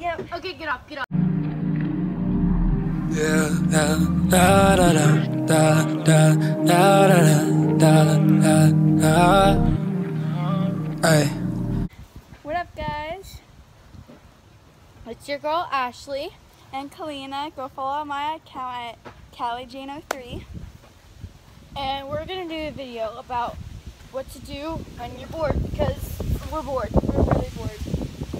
Yep. Okay, get up, get up. Yeah, yeah, da da da da da da da da da da. Hey. What up, guys? It's your girl Ashley and Kalina. Go follow my account at KaliJane03. And we're gonna do a video about what to do when you're bored because we're bored. We're really bored.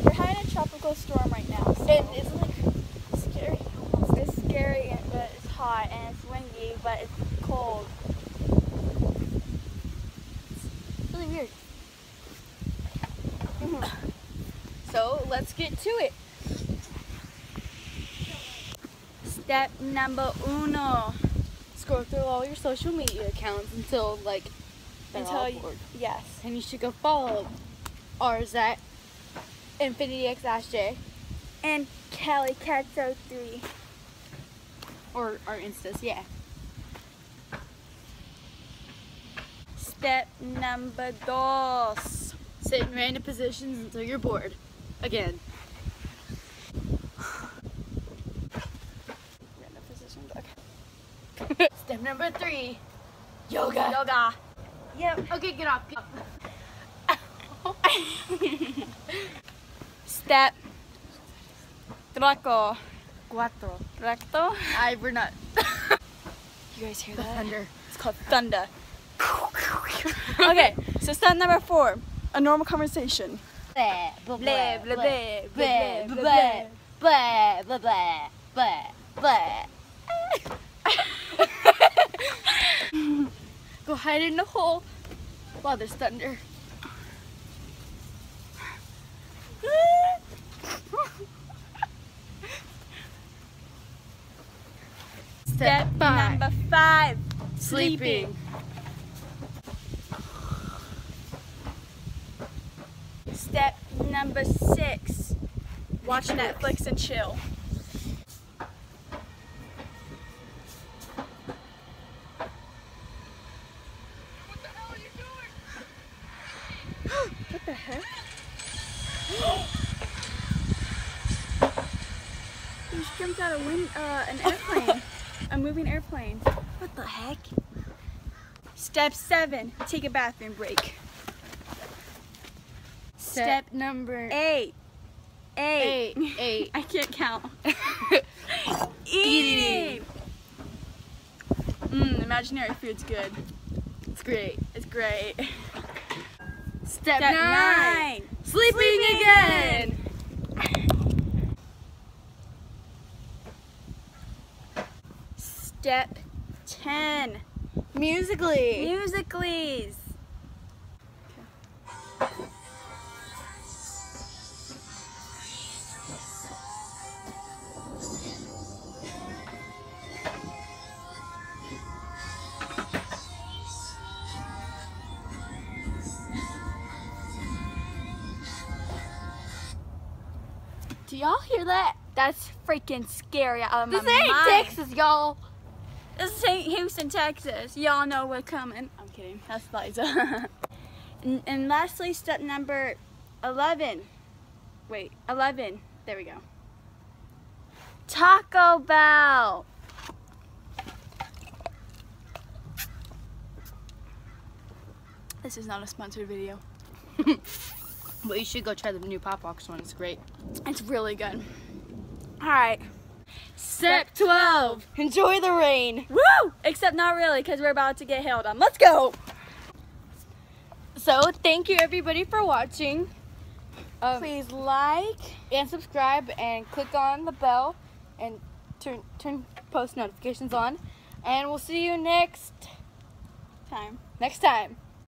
We're having a tropical storm right now, so And it's like scary. it's scary, but it's hot and it's windy, but it's cold. It's really weird. So let's get to it. Step number uno. Scroll through all your social media accounts until like Until you- Yes. And you should go follow ours at Infinity X J And Callie Catso 3. or our Instas. Yeah. Step number dos. Sit in random positions until you're bored. Again. Random positions. Okay. Step number three. Yoga. Yoga. Yep. Okay, get up. Get up. Step. Traco. Cuatro. Recto. I we're not. You guys hear The that? thunder. It's called thunder. okay, so step number four. A normal conversation. Blah blah Blah, blah, blah, blah blah, blah blah blah blah. Go hide in the hole while there's thunder. Step five. number five. Sleeping. Step number six. Watch Netflix and chill. What the hell are you doing? What the heck? You just jumped out of wind, uh, an airplane. moving airplane. What the heck? Step seven. Take a bathroom break. Step number Eight. Eight. eight. Eight. I can't count. Eating. Mmm, imaginary food's good. It's great. It's great. Step, Step nine. nine. Sleeping, Sleeping again. Step ten. Musically. Musicallys. Do y'all hear that? That's freaking scary out of This my ain't. Texas, y'all. Is St. Houston, Texas. Y'all know we're coming. I'm kidding. That's Liza. and, and lastly, step number 11. Wait, 11. There we go. Taco Bell. This is not a sponsored video. But you should go try the new Pop Rocks one. It's great. It's really good. All right. Step 12. Enjoy the rain. Woo! Except not really, because we're about to get hailed on. Let's go! So, thank you everybody for watching. Um, Please like. and subscribe and click on the bell and turn turn post notifications on. And we'll see you next Time. next time.